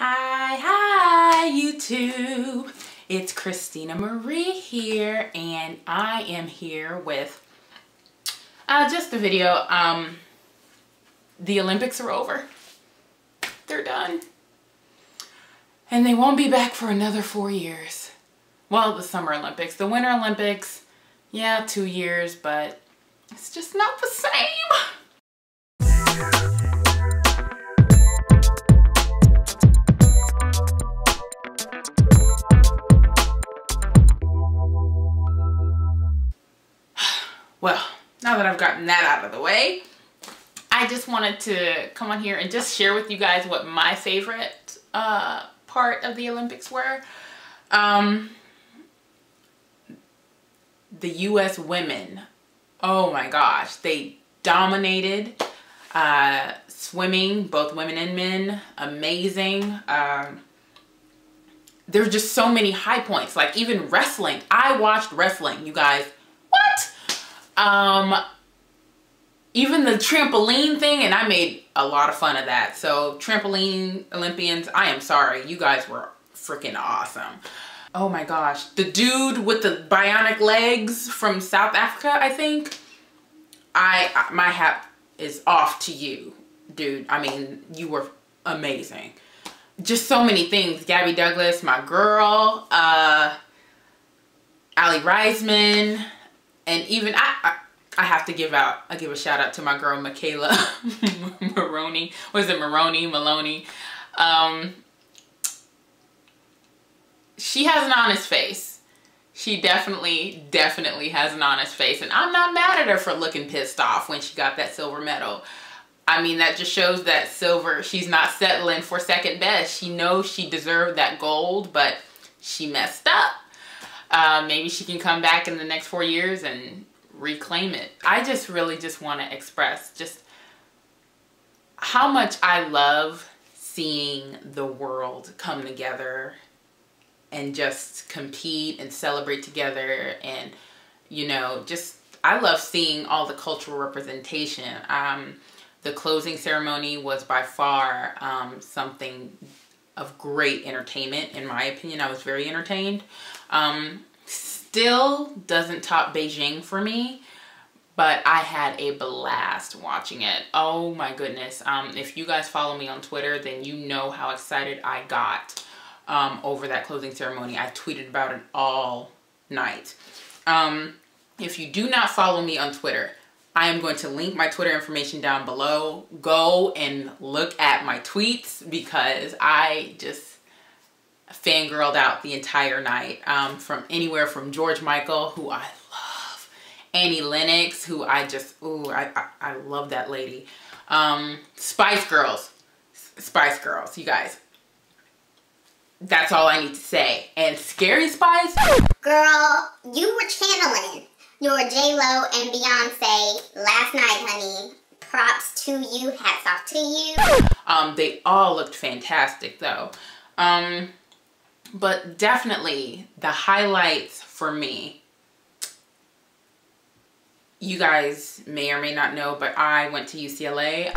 Hi, hi, YouTube. It's Christina Marie here, and I am here with uh, just a video. Um, the Olympics are over. They're done. And they won't be back for another four years. Well, the Summer Olympics. The Winter Olympics, yeah, two years, but it's just not the same. Well, now that I've gotten that out of the way, I just wanted to come on here and just share with you guys what my favorite uh, part of the Olympics were. Um, the U.S. women, oh my gosh, they dominated uh, swimming, both women and men, amazing. Um, there's just so many high points, like even wrestling. I watched wrestling, you guys. Um, even the trampoline thing, and I made a lot of fun of that. So trampoline Olympians, I am sorry. You guys were freaking awesome. Oh my gosh. The dude with the bionic legs from South Africa, I think. I, my hat is off to you, dude. I mean, you were amazing. Just so many things. Gabby Douglas, my girl, uh, Aly Raisman, and even I, I, I have to give out I give a shout out to my girl McKayla Maroney. Was it Maroney? Maloney. Um she has an honest face. She definitely definitely has an honest face. And I'm not mad at her for looking pissed off when she got that silver medal. I mean that just shows that silver she's not settling for second best. She knows she deserved that gold but she messed up uh, maybe she can come back in the next four years and reclaim it. I just really just want to express just how much I love seeing the world come together and just compete and celebrate together and you know just I love seeing all the cultural representation. Um, the closing ceremony was by far um, something of great entertainment in my opinion. I was very entertained. Um, still doesn't top Beijing for me, but I had a blast watching it. Oh my goodness. Um, if you guys follow me on Twitter, then you know how excited I got um, over that closing ceremony. I tweeted about it all night. Um, if you do not follow me on Twitter, I am going to link my Twitter information down below. Go and look at my tweets because I just fangirled out the entire night um, from anywhere from George Michael, who I love, Annie Lennox, who I just, ooh, I, I, I love that lady. Um, Spice Girls, Spice Girls, you guys. That's all I need to say. And Scary Spice? Girl, you were channeling your J-Lo and Beyonce last night, honey. Props to you, hats off to you. Um, they all looked fantastic though. Um, but definitely the highlights for me, you guys may or may not know, but I went to UCLA.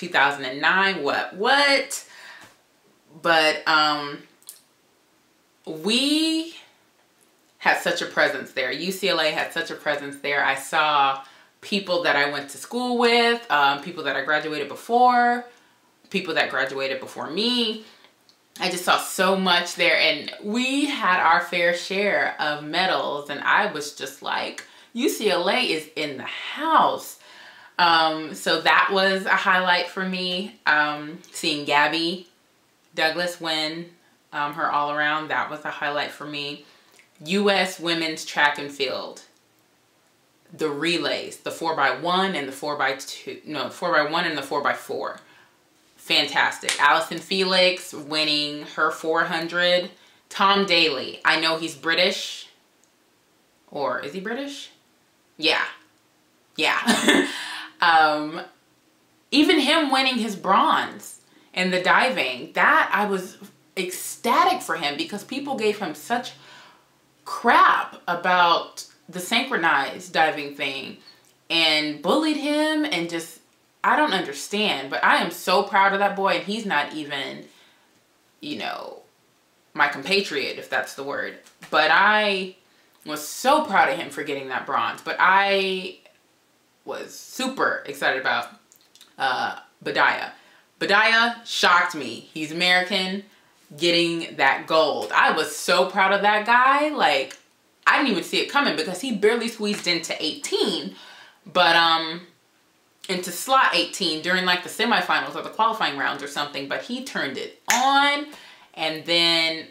2009, what, what? But, um, we had such a presence there. UCLA had such a presence there. I saw people that I went to school with, um, people that I graduated before, people that graduated before me. I just saw so much there and we had our fair share of medals and I was just like, UCLA is in the house. Um, so that was a highlight for me. Um, seeing Gabby Douglas win um, her all around, that was a highlight for me. U.S. women's track and field. The relays, the 4x1 and the 4x2, no, 4x1 and the 4x4. Fantastic. Allyson Felix winning her 400. Tom Daley, I know he's British. Or is he British? Yeah. Yeah. um, even him winning his bronze in the diving, that I was ecstatic for him because people gave him such crap about the synchronized diving thing and bullied him and just I don't understand, but I am so proud of that boy and he's not even you know my compatriot if that's the word. But I was so proud of him for getting that bronze, but I was super excited about uh Boudia. Boudia shocked me. He's American getting that gold. I was so proud of that guy. Like, I didn't even see it coming because he barely squeezed into 18. But, um, into slot 18 during like the semifinals or the qualifying rounds or something. But he turned it on and then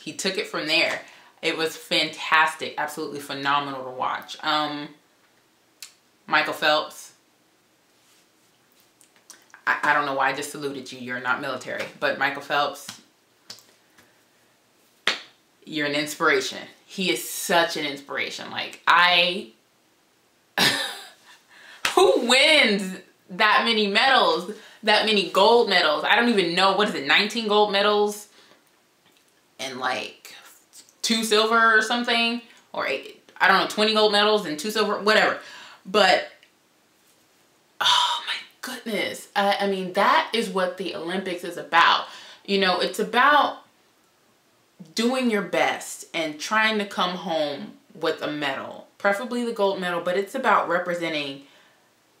he took it from there. It was fantastic. Absolutely phenomenal to watch. Um, Michael Phelps. I, I don't know why I just saluted you. You're not military. But Michael Phelps, you're an inspiration. He is such an inspiration. Like I, who wins that many medals, that many gold medals? I don't even know. What is it? 19 gold medals and like two silver or something or eight, I don't know, 20 gold medals and two silver, whatever. But, oh my goodness. I, I mean, that is what the Olympics is about. You know, it's about doing your best and trying to come home with a medal, preferably the gold medal, but it's about representing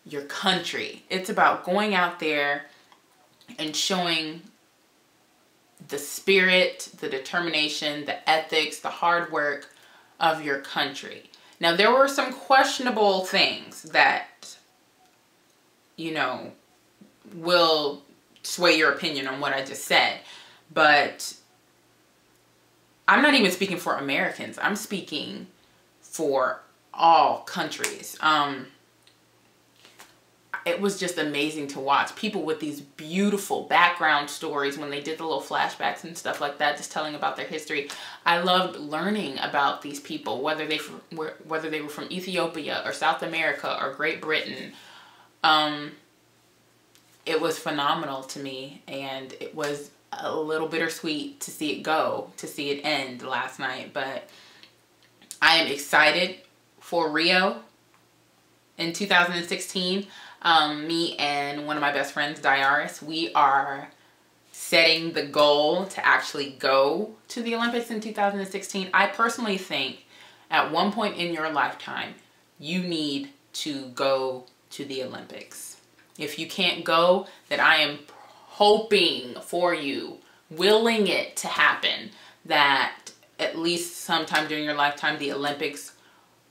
your country. It's about going out there and showing the spirit, the determination, the ethics, the hard work of your country. Now, there were some questionable things that, you know, will sway your opinion on what I just said, but I'm not even speaking for Americans. I'm speaking for all countries. Um, it was just amazing to watch people with these beautiful background stories when they did the little flashbacks and stuff like that just telling about their history i loved learning about these people whether they were whether they were from ethiopia or south america or great britain um, it was phenomenal to me and it was a little bittersweet to see it go, to see it end last night. But I am excited for Rio in 2016. Um, me and one of my best friends, Diaris, we are setting the goal to actually go to the Olympics in 2016. I personally think at one point in your lifetime, you need to go to the Olympics. If you can't go, then I am hoping for you, willing it to happen, that at least sometime during your lifetime, the Olympics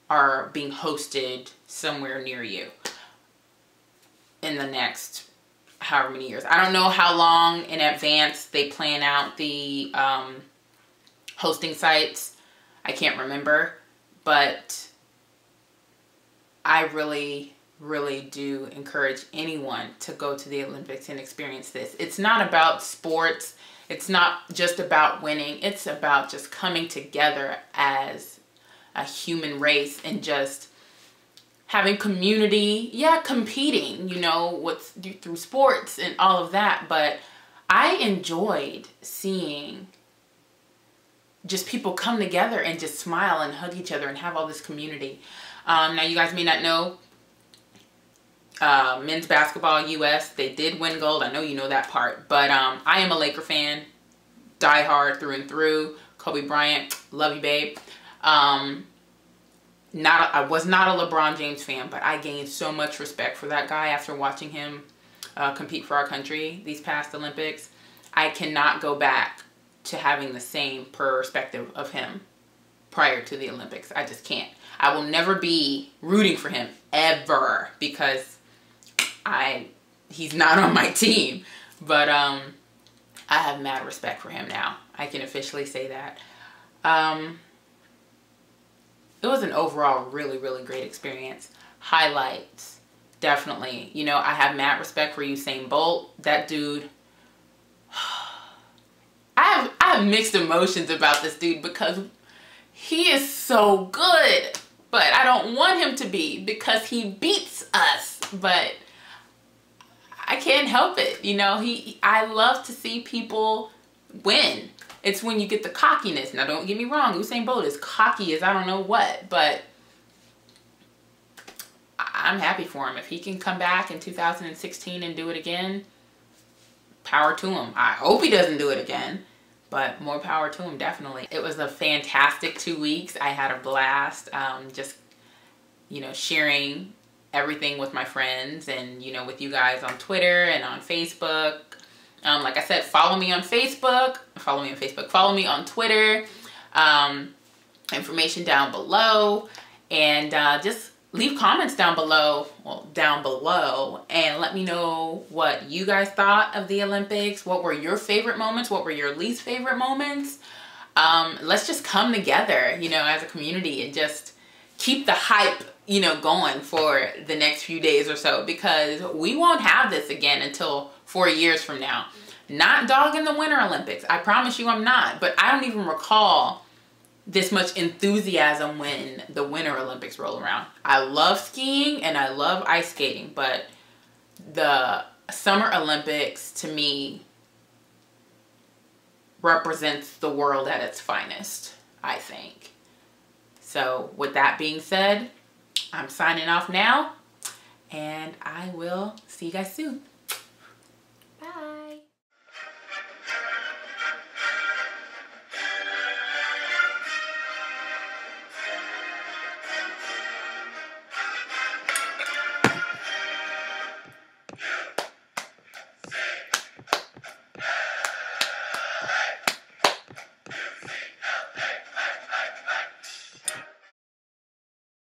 are being hosted somewhere near you the next however many years. I don't know how long in advance they plan out the um, hosting sites. I can't remember, but I really really do encourage anyone to go to the Olympics and experience this. It's not about sports. It's not just about winning. It's about just coming together as a human race and just having community. Yeah, competing, you know, what's through sports and all of that. But I enjoyed seeing just people come together and just smile and hug each other and have all this community. Um, now, you guys may not know, uh, men's basketball US. They did win gold. I know you know that part. But um, I am a Laker fan. Die hard through and through. Kobe Bryant. Love you, babe. Um, not I was not a LeBron James fan, but I gained so much respect for that guy after watching him uh, compete for our country these past Olympics. I cannot go back to having the same perspective of him prior to the Olympics. I just can't. I will never be rooting for him ever because I he's not on my team. But um, I have mad respect for him now. I can officially say that. Um, it was an overall really, really great experience. Highlights, definitely. You know, I have mad respect for Usain Bolt. That dude, I have, I have mixed emotions about this dude because he is so good. But I don't want him to be because he beats us. But I can't help it. You know, he I love to see people win. It's when you get the cockiness. Now, don't get me wrong. Usain Bolt is cocky as I don't know what, but I'm happy for him. If he can come back in 2016 and do it again, power to him. I hope he doesn't do it again, but more power to him, definitely. It was a fantastic two weeks. I had a blast um, just, you know, sharing everything with my friends and, you know, with you guys on Twitter and on Facebook. Um, like I said, follow me on Facebook. Follow me on Facebook. Follow me on Twitter. Um, information down below. And uh, just leave comments down below, well, down below, and let me know what you guys thought of the Olympics. What were your favorite moments? What were your least favorite moments? Um, let's just come together, you know, as a community and just keep the hype, you know, going for the next few days or so because we won't have this again until four years from now. Not dogging the Winter Olympics. I promise you I'm not. But I don't even recall this much enthusiasm when the Winter Olympics roll around. I love skiing and I love ice skating, but the Summer Olympics to me represents the world at its finest, I think. So with that being said, I'm signing off now and I will see you guys soon.